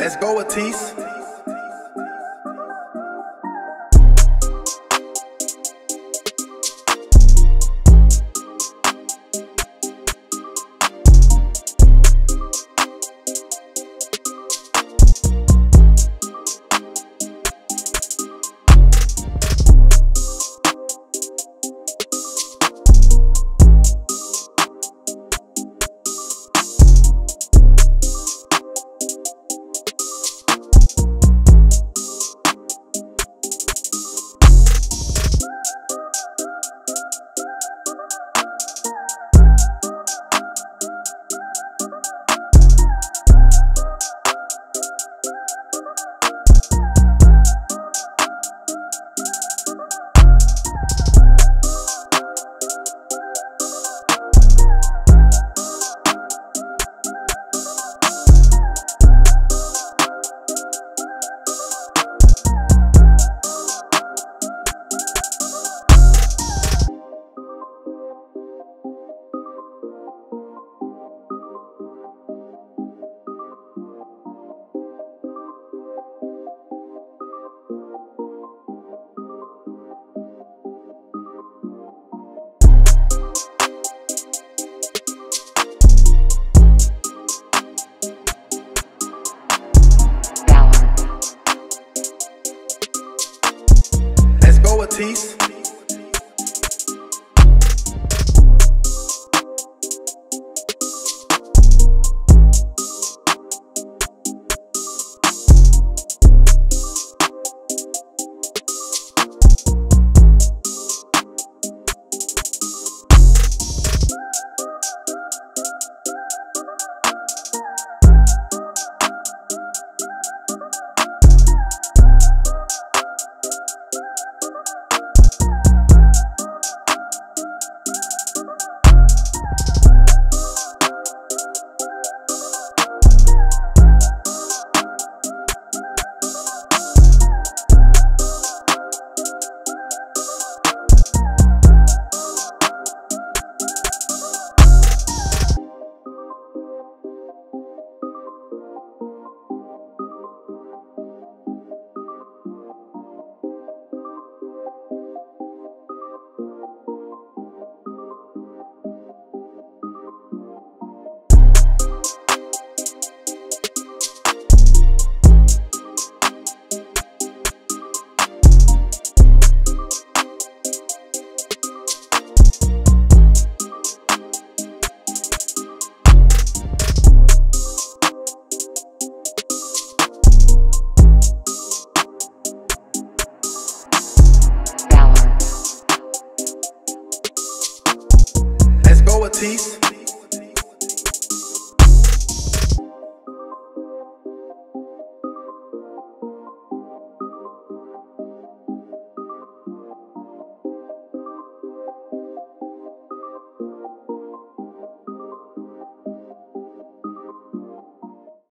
Let's go, Atis. Let's go,